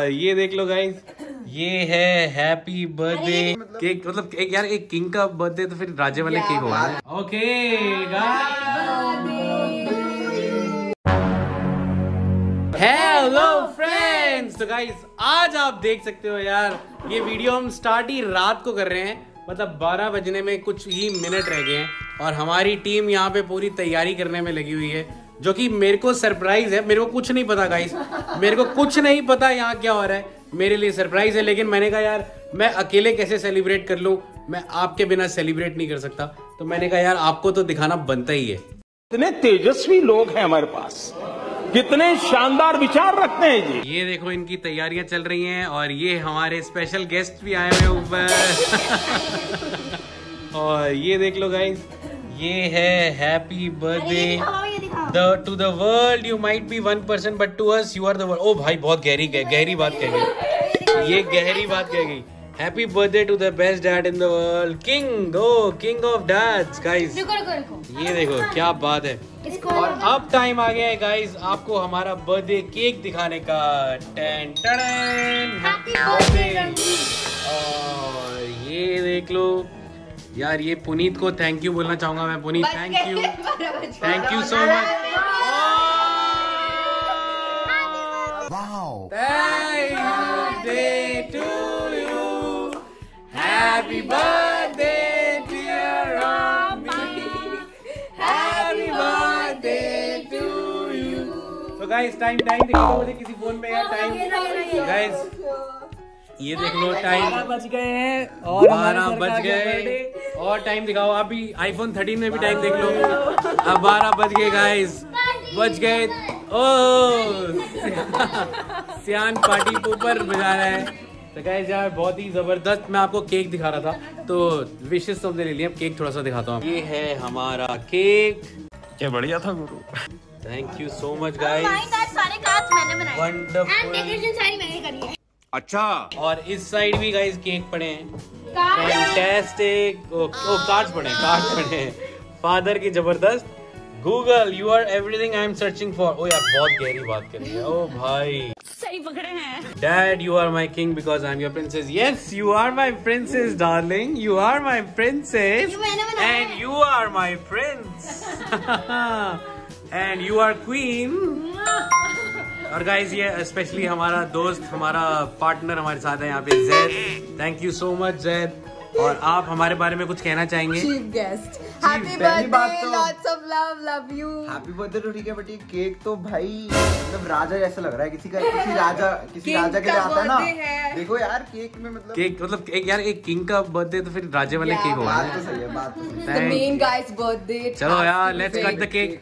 ये देख लो गाइस ये है हैप्पी बर्थडे केक मतलब एक यार एक किंग का बर्थडे तो फिर राजे वाले केक होगा। ओके हेलो फ्रेंड्स तो गाइस आज आप देख सकते हो यार ये वीडियो हम स्टार्ट ही रात को कर रहे हैं। मतलब 12 बजने में कुछ ही मिनट रह गए हैं। और हमारी टीम यहाँ पे पूरी तैयारी करने में लगी हुई है। जो कि मेरे को सरप्राइज़ है मेरे को कुछ नहीं पता गाइस मेरे को कुछ नहीं पता यहाँ क्या हो रहा है. मेरे लिए सरप्राइज़ है लेकिन मैंने कहा यार मैं अकेले कैसे सेलिब्रेट कर लूँ? मैं आपके बिना सेलिब्रेट नहीं कर सकता. तो मैंने कहा यार आपको तो दिखाना बनता ही है. कितने तेजस्वी लोग हैं हमारे पास। कितने शानदार विचार रखते हैं जी। ये देखो इनकी तैयारियाँ चल रही हैं और ये हमारे स्पेशल गेस्ट भी आए हुए हैं ऊपर। और ये देख लो गाइस ये है happy birthday the to the world you might be one person but to us you are the ओ भाई बहुत गहरी गहरी बात कह गई ये गहरी बात कह गई happy birthday to the best dad in the world king oh king of dads guys ये देखो क्या बात है। और अब टाइम आ गया है गाइस आपको हमारा बर्थडे केक दिखाने का। टेन टेन हैप्पी बर्थडे और ये देख लो। यार ये पुनीत को थैंक यू बोलना चाहूँगा मैं Puneet thank you thank you so much guys, time time देखो मुझे किसी फ़ोन में यार टाइम guys ये देख लो टाइम बज गए हैं और बारह बज गए। और टाइम दिखाओ अभी आईफोन 13 में भी टाइम देख लो। अब बारह बज गए गाइस बज गए। ओ! सियान पार्टी ऊपर बजा रहा है। तो गाइस यार बहुत ही ज़बरदस्त। मैं आपको केक दिखा रहा था। तो विशेष तो हमने ले लिया केक थोड़ा सा दिखाता हूँ। ये है हमारा केक क्या बढ़िया था गुरु। Thank you so much guys सारे मैंने बनाए। वंडरफुल सारी मैंने करी है। अच्छा। और इस साइड भी गाइस केक पड़े हैं। कार्ड फैंटास्टिक ओ कार्ड्स पढ़े कार्ड्स पढ़े फादर की ज़बरदस्त। Google you are everything I am searching for ओ यार बहुत गहरी बात कर रही है। ओ भाई। सही पकड़े हैं। Dad you are my king because I am your princess yes you are my princess darling you are my princess and you are my prince and you are queen और गाइज़ ये स्पेशली हमारा दोस्त हमारा partner हमारे साथ है यहाँ पे Zaid thank you so much Zaid और आप हमारे बारे में कुछ कहना चाहेंगे? Chief guest happy birthday to- lots of love love you happy birthday तो ठीक है बट ये केक तो भाई मतलब राजा जैसा लग रहा है। किसी का किसी राजा किसी राजा के लिए आता है ना। देखो यार केक में मतलब केक मतलब एक यार एक किंग का बर्थडे तो फिर राजे वाले केक होगा। बात तो सही है बात तो सही है। मेन गाइस बर्थडे चलो यार लेट्स कट द केक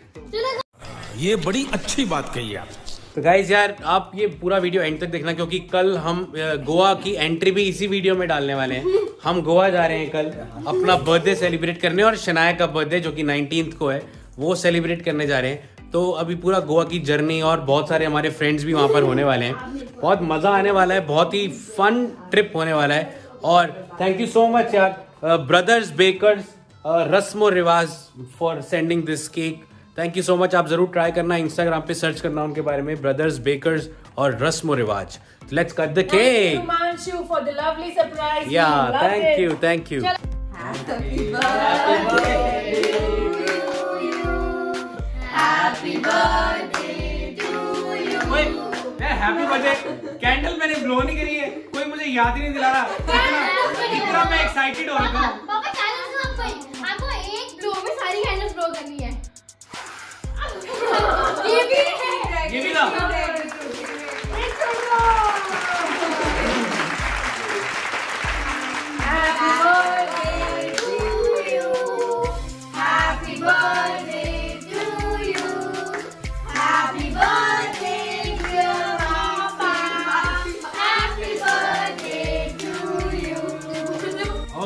ये बड़ी अच्छी बात कही आप तो गाइज़ यार, आप ये पूरा वीडियो एंड तक देखना क्योंकि कल हम गोवा की एंट्री भी इसी वीडियो में डालने वाले हैं। हम गोवा जा रहे हैं कल, अपना बर्थडे सेलिब्रेट करने और शनाया का बर्थडे जो कि 19th को है, वो सेलिब्रेट करने जा रहे हैं। तो अभी पूरा गोवा की जर्नी और बहुत सारे हमारे फ्रेंड्स भी वहाँ पर होने वाले हैं। बहुत मज़ा आने वाला है, बहुत ही फन ट्रिप होने वाला है। और थैंक यू सो मच यार brothers bakers Rasmo Riwaz for sending this cake thank you so much आप ज़रूर ट्राई करना इंस्टाग्राम पे सर्च करना उनके बारे में ब्रदर्स बेकर्स और Rasmo Riwaz let's cut the cake Himanshu for the lovely surprise. Yeah thank you thank you happy birthday candle मैंने ब्लो नहीं करी है. कोई मुझे याद ही नहीं दिला रहा. इतना इतना मैं एक्साइटेड हो रखा हूँ. ये भी है ये भी ना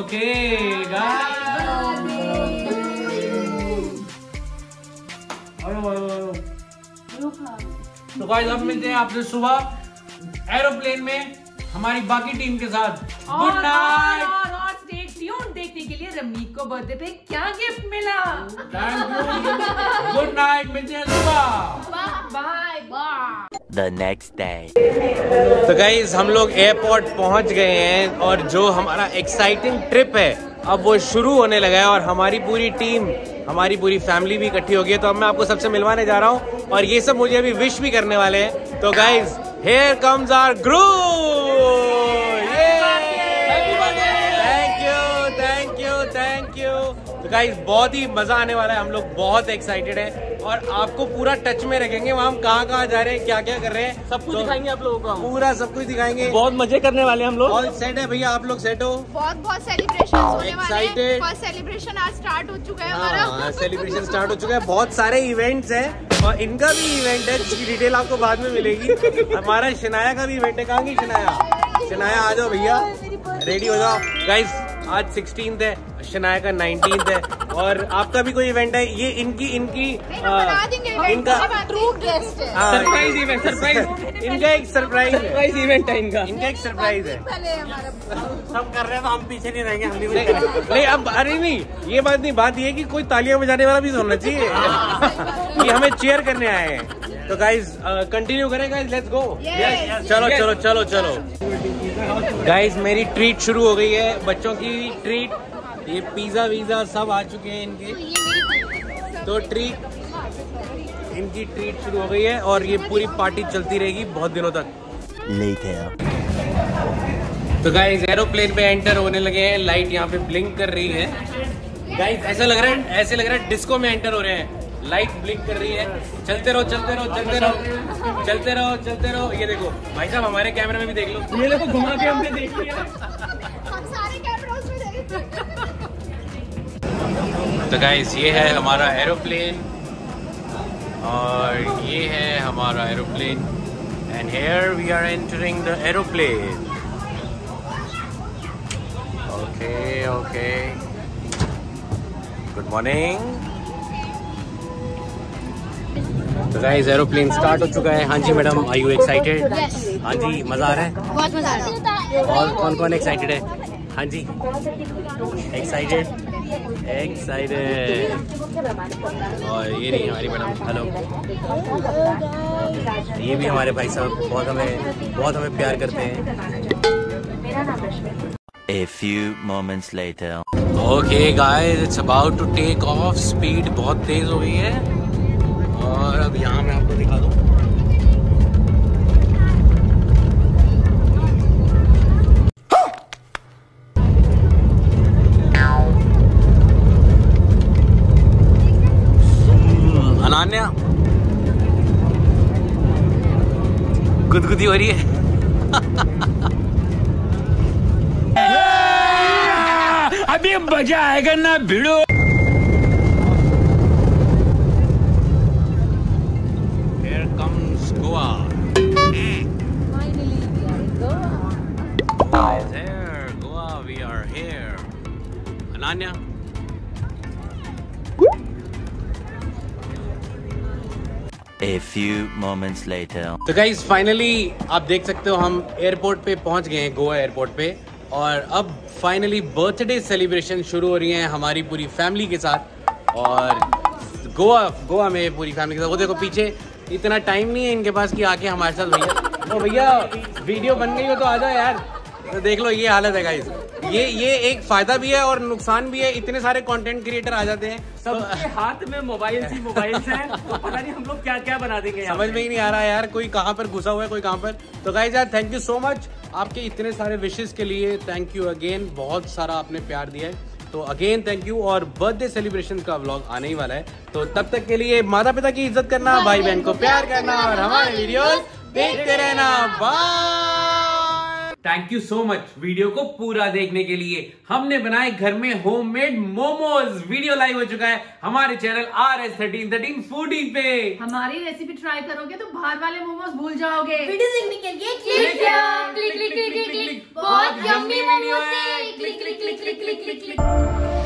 Happy तो गाइस अब मिलते हैं आपसे सुबह। एरोप्लेन में हमारी बाकी टीम के साथ। गुड और नाइट देखने के लिए रमनीक को बर्थडे पे क्या गिफ्ट मिला। गुड नाइट मिलते हैं सुबह। Bye bye the next day. तो गाइज़ हम लोग एयरपोर्ट पहुँच गए हैं और जो हमारा एक्साइटिंग ट्रिप है अब वो शुरू होने लगा है और हमारी पूरी टीम, हमारी पूरी फैमिली भी इकट्ठी हो गई है। तो अब मैं आपको सबसे मिलवाने जा रहा हूँ और ये सब मुझे अभी विश भी करने वाले हैं। तो guys here comes our group तो गाइज़ बहुत ही मज़ा आने वाला है। हम लोग बहुत एक्साइटेड हैं और आपको पूरा टच में रखेंगे। वहाँ हम कहाँ कहाँ जा रहे हैं क्या क्या कर रहे हैं सब कुछ तो दिखाएँगे आप लोगों को पूरा सब कुछ दिखाएँगे। बहुत मज़े करने वाले हम लोग। ऑल सेट है भैया आप लोग सेट हो? बहुत बहुत सेलिब्रेशन होने वाले हैं। सेलिब्रेशन आज स्टार्ट हो चुका है हमारा। हाँ सेलिब्रेशन स्टार्ट हो चुका है। बहुत सारे इवेंट्स हैं और इनका भी इवेंट है जिसकी डिटेल आपको बाद में मिलेगी। हमारा शनाया का भी इवेंट है। कहाँ की शनाया? शनाया आ जाओ भैया। रेडी हो जाओ। गाइस आज सिक्सटीन है शनाया का नाइनटीन है और आपका भी कोई इवेंट है? ये इनकी इनकी आ, इनका है। सरप्राइज़ इवेंट सरप्राइज़ इनका एक सरप्राइज़ सरप्राइज़ इवेंट है इनका। इनका एक सरप्राइज़ है। पहले सब कर रहे हैं तो हम पीछे नहीं रहेंगे हम भी नहीं अब अरे नहीं ये बात नहीं बात ये है कि कोई तालियाँ बजाने वाला भी तो होना चाहिए। ये हमें चेयर करने आए हैं। तो गाइज़ कंटिन्यू करें गाइज़ लेट्स गो चलो चलो चलो चलो गाइज़ मेरी ट्रीट शुरू हो गई है। बच्चों की ट्रीट ये पिज्जा वीज़ा सब आ चुके हैं इनके। तो ट्रीट इनकी ट्रीट शुरू हो गई है और ये पूरी पार्टी चलती रहेगी बहुत दिनों तक. तो गाइज़ एरोप्लेन पे एंटर होने लगे हैं। लाइट यहाँ पे ब्लिंक कर रही है। गाइज़ ऐसा लग रहा है ऐसे लग रहा है डिस्को में एंटर हो रहे हैं। लाइट ब्लिंक कर रही है। चलते रहो चलते रहो चलते रहो। चलते रहो चलते रहो। ये देखो भाई साहब हमारे कैमरे में भी देख लो। ये देखो घुमा के हमने देख लिया। हम सारे कैमरा उसमें देखेंगे तो गाइस ये है हमारा एरोप्लेन और ये है हमारा aeroplane and here we are entering the aeroplane okay okay good morning तो गाइस एरोप्लेन स्टार्ट हो चुका है। हाँ जी मैडम आर यू एक्साइटेड हाँ जी मज़ा आ रहा है? बहुत मज़ा आ रहा है। और कौन कौन एक्साइटेड है? हाँ जी। एक्साइटेड एक्साइटेड और ये नहीं हमारी मैडम हेलो ये भी हमारे भाई साहब बहुत हमें बहुत हमें प्यार करते हैं। A few moments later. Okay guys it's about to take off speed बहुत तेज हो गई है। और अब यहाँ मैं आपको दिखा दूँ। गुदगुदी हो रही है। अभी मज़ा आएगा ना भिड़ो। Ananya. A few moments later. तो गाइज़ फाइनली आप देख सकते हो हम एयरपोर्ट पे पहुँच गए हैं गोवा एयरपोर्ट पे। और अब फाइनली बर्थडे सेलिब्रेशन शुरू हो रही है हमारी पूरी फैमिली के साथ। और गोवा गोवा में पूरी फैमिली के साथ। वो देखो पीछे इतना टाइम नहीं है इनके पास कि आके हमारे साथ भैया ओ भैया वीडियो बन गई हो तो आ जाओ यार। तो देख लो ये हालत है गाइज़ ये ये एक फ़ायदा भी है और नुकसान भी है। इतने सारे कंटेंट क्रिएटर आ जाते हैं। सबके हाथ में मोबाइल ही मोबाइल है। तो पता नहीं हम लोग क्या क्या बना देंगे समझ में ही नहीं आ रहा यार कोई कहाँ पर घुसा हुआ है कोई कहाँ पर। तो गाइज़ यार थैंक यू सो मच आपके इतने सारे विशेष के लिए थैंक यू अगेन बहुत सारा आपने प्यार दिया है। तो अगेन थैंक यू और बर्थडे सेलिब्रेशन का व्लॉग आने ही वाला है। तो तब तक के लिए माता पिता की इज़्ज़त करना भाई बहन को प्यार करना और हमारे वीडियोस देखते रहना। Bye thank you so much video को पूरा देखने के लिए हमने बनाए घर में होममेड मोमोज वीडियो लाइव हो चुका है हमारे channel R S thirteen thirteen foodie पे। हमारी रेसिपी ट्राई करोगे तो बाहर वाले मोमोज भूल जाओगे। वीडियो देखने के लिए click click click click click click बहुत yummy click click click click click click click click